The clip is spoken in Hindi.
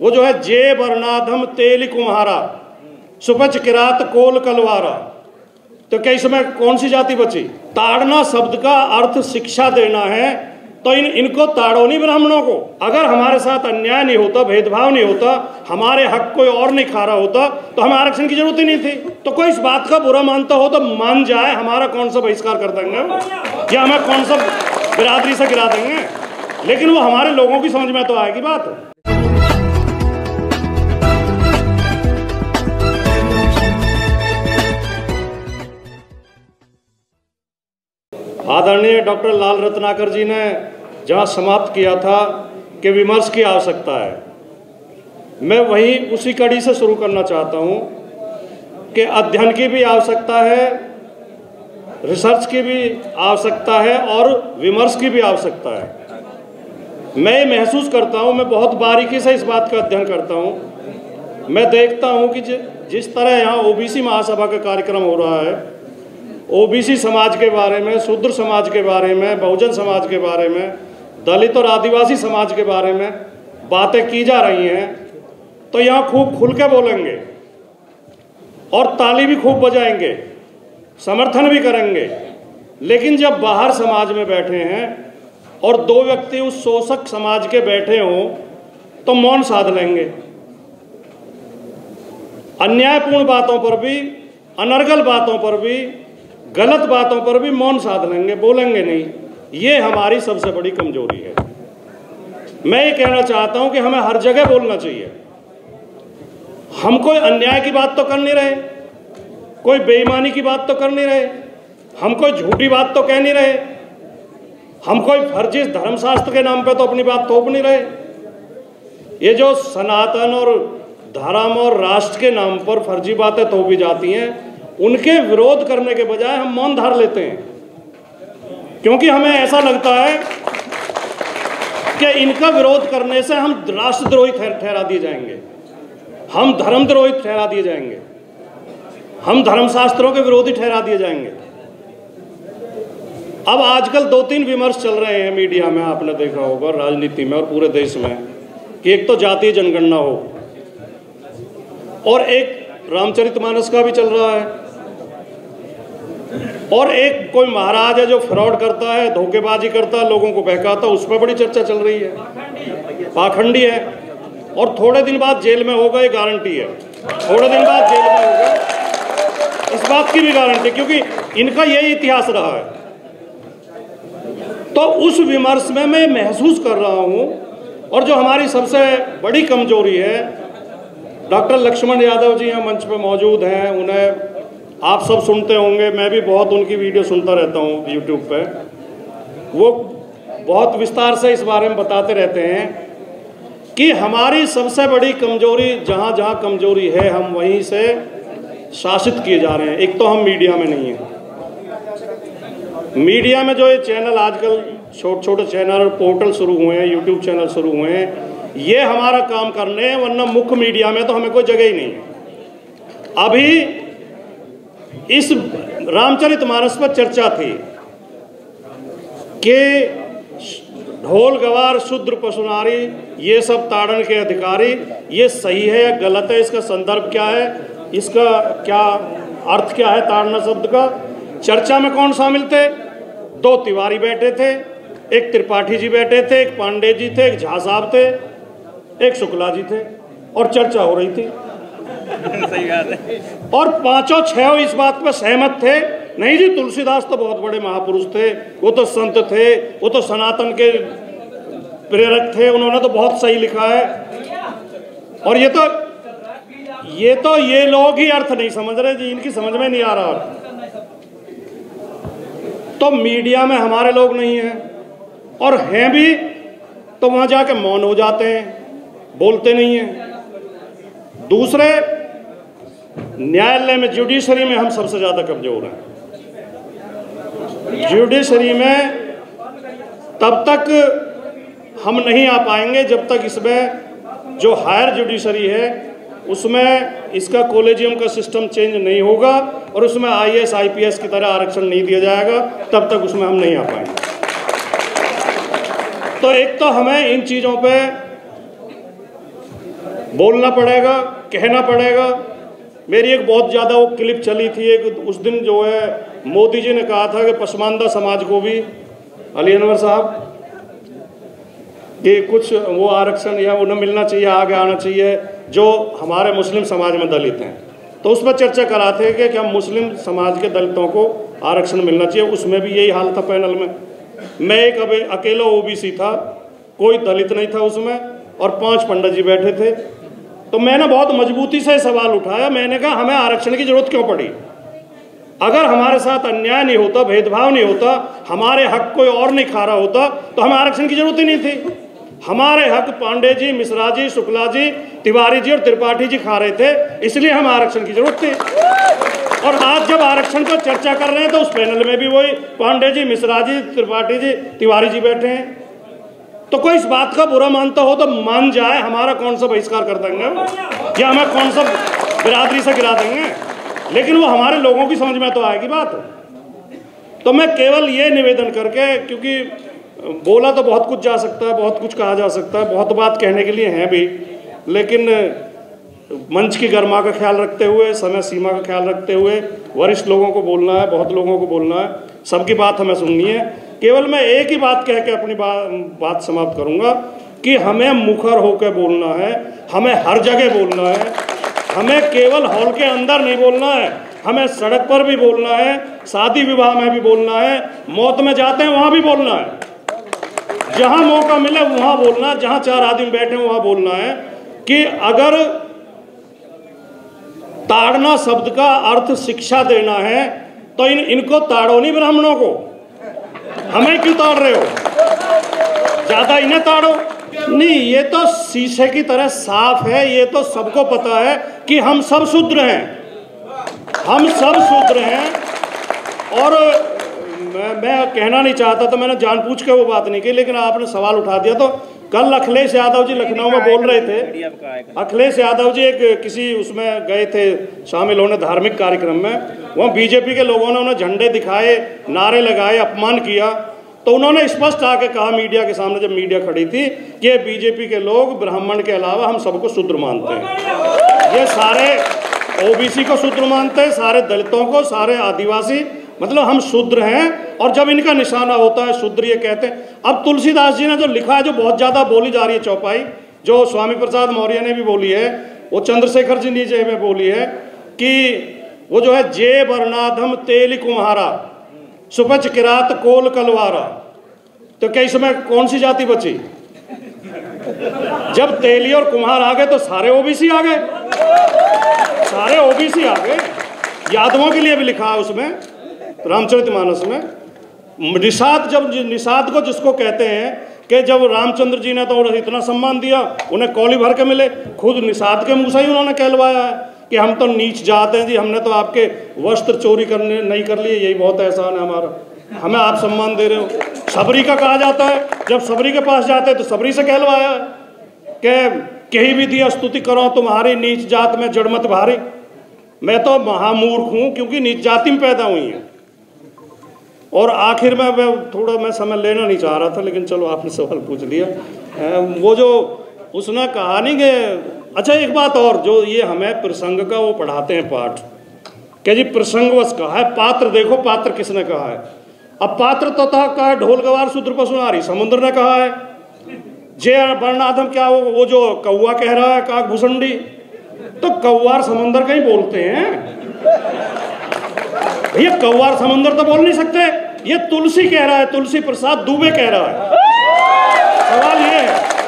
वो जो है जे वर्णाधम तेल कुम्हारा, सुपच किरात कोल कलवारा। तो क्या इसमें कौन सी जाति बची? ताड़ना शब्द का अर्थ शिक्षा देना है तो इन, इनको ताड़ो नहीं ब्राह्मणों को। अगर हमारे साथ अन्याय नहीं होता, भेदभाव नहीं होता, हमारे हक कोई और नहीं खा रहा होता तो हमें आरक्षण की ज़रूरत ही नहीं थी। तो कोई इस बात का बुरा मानता हो तो मान जाए, हमारा कौन सा बहिष्कार कर देंगे या हमें कौन सा बिरादरी से गिरा देंगे? लेकिन वो हमारे लोगों की समझ में तो आएगी बात। आदरणीय डॉक्टर लाल रत्नाकर जी ने जहाँ समाप्त किया था कि विमर्श की आवश्यकता है। मैं वही उसी कड़ी से शुरू करना चाहता हूँ कि अध्ययन की भी आवश्यकता है, रिसर्च की भी आवश्यकता है और विमर्श की भी आवश्यकता है। मैं ये महसूस करता हूँ, मैं बहुत बारीकी से इस बात का अध्ययन करता हूँ। मैं देखता हूँ कि जिस तरह यहाँ ओबीसी महासभा का कार्यक्रम हो रहा है ओबीसी समाज के बारे में, शूद्र समाज के बारे में, बहुजन समाज के बारे में, दलित और आदिवासी समाज के बारे में बातें की जा रही हैं तो यहाँ खूब खुल के बोलेंगे और ताली भी खूब बजाएँगे, समर्थन भी करेंगे। लेकिन जब बाहर समाज में बैठे हैं और दो व्यक्ति उस शोषक समाज के बैठे हों तो मौन साध लेंगे। अन्यायपूर्ण बातों पर भी, अनर्गल बातों पर भी गलत बातों पर भी मौन साध लेंगे बोलेंगे नहीं। ये हमारी सबसे बड़ी कमज़ोरी है। मैं ये कहना चाहता हूँ कि हमें हर जगह बोलना चाहिए। हम कोई अन्याय की बात तो कर नहीं रहे, कोई बेईमानी की बात तो कर नहीं रहे, हम कोई झूठी बात तो कह नहीं रहे, हम कोई फर्जी धर्मशास्त्र के नाम पे तो अपनी बात थोप नहीं रहे। ये जो सनातन और धर्म और राष्ट्र के नाम पर फर्जी बातें थोपी जाती हैं उनके विरोध करने के बजाय हम मौन धार लेते हैं। क्योंकि हमें ऐसा लगता है कि इनका विरोध करने से हम राष्ट्रद्रोही ठहरा दिए जाएँगे। हम धर्मद्रोही ठहरा दिए जाएँगे। हम धर्मशास्त्रों के विरोधी ठहरा दिए जाएँगे। अब आजकल दो तीन विमर्श चल रहे हैं मीडिया में, आपने देखा होगा, राजनीति में और पूरे देश में, कि एक तो जातीय जनगणना हो, और एक रामचरितमानस का भी चल रहा है। और एक कोई महाराज है जो फ्रॉड करता है, धोखेबाजी करता है, लोगों को बहकाता है उस पर बड़ी चर्चा चल रही है। पाखंडी है। और थोड़े दिन बाद जेल में होगा, ये गारंटी है। थोड़े दिन बाद जेल में होगा। इस बात की भी गारंटी, क्योंकि इनका यही इतिहास रहा है। तो उस विमर्श में मैं महसूस कर रहा हूँ, और जो हमारी सबसे बड़ी कमज़ोरी है, डॉक्टर लक्ष्मण यादव जी यहाँ मंच पर मौजूद हैं, उन्हें आप सब सुनते होंगे, मैं भी बहुत उनकी वीडियो सुनता रहता हूँ यूट्यूब पे। वो बहुत विस्तार से इस बारे में बताते रहते हैं कि हमारी सबसे बड़ी कमज़ोरी, जहाँ जहाँ कमज़ोरी है, हम वहीं से शासित किए जा रहे हैं। एक तो हम मीडिया में नहीं हैं। मीडिया में जो ये चैनल आजकल छोटे छोटे चैनल, पोर्टल शुरू हुए हैं यूट्यूब चैनल शुरू हुए हैं, ये हमारा काम करने हैं, वरना मुख्य मीडिया में तो हमें कोई जगह ही नहीं है। अभी इस रामचरित मानस पर चर्चा थी कि ढोल गवार, शुद्र पशुनारी, ये सब ताड़न के अधिकारी, ये सही है या गलत है? इसका संदर्भ क्या है? इसका क्या अर्थ क्या है ताड़ना शब्द का? चर्चा में कौन शामिल थे? दो तिवारी बैठे थे, एक त्रिपाठी जी बैठे थे, एक पांडे जी थे, एक झा साहब थे, एक शुक्ला जी थे, और चर्चा हो रही थी। सही बात है। और पाँचों छह इस बात पर सहमत थे। नहीं जी, तुलसीदास तो बहुत बड़े महापुरुष थे। वो तो संत थे। वो तो सनातन के प्रेरक थे। उन्होंने तो बहुत सही लिखा है। और ये तो ये तो ये लोग ही अर्थ नहीं समझ रहे जी। इनकी समझ में नहीं आ रहा। तो मीडिया में हमारे लोग नहीं हैं। और हैं भी तो वहाँ जाके मौन हो जाते हैं। बोलते नहीं हैं। दूसरे न्यायालय में जुडिशरी में हम सबसे ज़्यादा कमज़ोर हैं। जुडिशरी में तब तक हम नहीं आ पाएँगे जब तक इसमें जो हायर जुडिशरी है, उसमें इसका कॉलेजियम का सिस्टम चेंज नहीं होगा और उसमें आईएएस आईपीएस की तरह आरक्षण नहीं दिया जाएगा, तब तक उसमें हम नहीं आ पाएँगे। तो एक तो हमें इन चीज़ों पे बोलना पड़ेगा, कहना पड़ेगा मेरी एक बहुत ज़्यादा वो क्लिप चली थी एक, उस दिन जो है, मोदी जी ने कहा था कि पसमानदा समाज को भी, अली अनवर साहब कि कुछ वो आरक्षण या उन्हें मिलना चाहिए, आगे आना चाहिए, जो हमारे मुस्लिम समाज में दलित हैं। तो उस पर चर्चा कराते हैं कि हम मुस्लिम समाज के दलितों को आरक्षण मिलना चाहिए, उसमें भी यही हाल था पैनल में। मैं एक अभी अकेला ओबीसी था, कोई दलित नहीं था उसमें, और पाँच पंडित जी बैठे थे तो मैंने बहुत मजबूती से सवाल उठाया। मैंने कहा, हमें आरक्षण की ज़रूरत क्यों पड़ी? अगर हमारे साथ अन्याय नहीं होता, भेदभाव नहीं होता, हमारे हक कोई और नहीं खा रहा होता तो हमें आरक्षण की ज़रूरत ही नहीं थी। हमारे हक पांडे जी, मिश्रा जी, शुक्ला जी, तिवारी जी और त्रिपाठी जी खा रहे थे, इसलिए हम आरक्षण की ज़रूरत थी। और आज जब आरक्षण पर चर्चा कर रहे हैं तो उस पैनल में भी वही पांडे जी, मिश्रा जी, त्रिपाठी जी, तिवारी जी बैठे हैं। तो कोई इस बात का बुरा मानता हो तो मान जाए, हमारा कौन सा बहिष्कार कर देंगे? या हमें कौन सा बिरादरी से गिरा देंगे? लेकिन वो हमारे लोगों की समझ में तो आएगी बात। तो मैं केवल ये निवेदन करके, क्योंकि बोला तो बहुत कुछ जा सकता है, बहुत कुछ कहा जा सकता है, बहुत बात कहने के लिए हैं भी, लेकिन मंच की गर्मा का ख्याल रखते हुए, समय सीमा का ख्याल रखते हुए, वरिष्ठ लोगों को बोलना है, बहुत लोगों को बोलना है, सबकी बात हमें सुननी है। केवल मैं एक ही बात कह के अपनी बात बात समाप्त करूँगा कि हमें मुखर होकर बोलना है, हमें हर जगह बोलना है, हमें केवल हॉल के अंदर नहीं बोलना है, हमें सड़क पर भी बोलना है, शादी विवाह में भी बोलना है, मौत में जाते हैं वहाँ भी बोलना है। जहाँ मौका मिले वहाँ बोलना है, जहाँ चार आदमी बैठे वहाँ बोलना है कि अगर ताड़ना शब्द का अर्थ शिक्षा देना है तो इन, इनको ताड़ो नहीं ब्राह्मणों को। हमें क्यों ताड़ रहे हो? ज़्यादा इन्हें ताड़ो नहीं, ये तो शीशे की तरह साफ़ है, ये तो सबको पता है कि हम सब शूद्र हैं। हम सब शूद्र हैं। और मैं मैं कहना नहीं चाहता तो मैंने जानबूझ के वो बात नहीं की, लेकिन आपने सवाल उठा दिया तो कल अखिलेश यादव जी लखनऊ में बोल रहे थे। अखिलेश यादव जी एक किसी उसमें गए थे, शामिल होने धार्मिक कार्यक्रम में। वहाँ बीजेपी के लोगों ने उन्हें झंडे दिखाए, नारे लगाए, अपमान किया। तो उन्होंने स्पष्ट आके कहा मीडिया के सामने, जब मीडिया खड़ी थी, कि बीजेपी के लोग ब्राह्मण के अलावा हम सबको शूद्र मानते हैं। ये सारे ओबीसी को शूद्र मानते हैं, सारे दलितों को, सारे आदिवासी मतलब हम शूद्र हैं, और जब इनका निशाना होता है, शूद्र ये कहते हैं। अब तुलसीदास जी ने जो लिखा है, जो बहुत ज़्यादा बोली जा रही है चौपाई, जो स्वामी प्रसाद मौर्य ने भी बोली है, वो चंद्रशेखर जी नीचे में बोली है, कि वो जो है जे वर्णाधम तेल कुम्हारा, सुपच किरात कोल कलवारा। तो क्या इसमें कौन सी जाति बची? जब तेली और कुम्हार आ गए तो सारे ओबीसी आ गए सारे ओबीसी आ गए यादवों के लिए भी लिखा है उसमें, रामचरित मानस में। निषाद जब, निषाद को जिसको कहते हैं, कि जब रामचंद्र जी ने तो इतना सम्मान दिया, उन्हें कौली भर के मिले, खुद निषाद के मुँह से ही उन्होंने कहलवाया है। कि हम तो नीच जाते हैं जी, हमने तो आपके वस्त्र चोरी करने नहीं कर लिए, यही बहुत एहसान है हमारा। हमें आप सम्मान दे रहे हो। सबरी का कहा जाता है, जब सबरी के पास जाते हैं तो सबरी से कहलवाया कि कहीं भी दिया स्तुति करो, तुम्हारी नीच जात में जड़मत भारी। मैं तो महामूर्ख हूँ, क्योंकि नीच जाति में पैदा हुई है। और आखिर में मैं थोड़ा, मैं समय लेना नहीं चाह रहा था, लेकिन चलो आपने सवाल पूछ लिया। वो जो उसने कहा नहीं कि अच्छा एक बात और, जो ये हमें प्रसंग का वो पढ़ाते हैं पाठ। क्या जी प्रसंग बस कहा है, पात्र, देखो पात्र किसने कहा है? अब पात्र तो कहा ढोल गवार सूत्र पशुनारी समुद्र ने कहा है। जे वर्णाधम क्या वो वो जो कौआ कह रहा है काक भूसंडी तो कौआर समुद्र का ही बोलते हैं। भैया कौवार समुंदर तो बोल नहीं सकते। ये तुलसी कह रहा है, तुलसी प्रसाद दुबे कह रहा है। सवाल ये है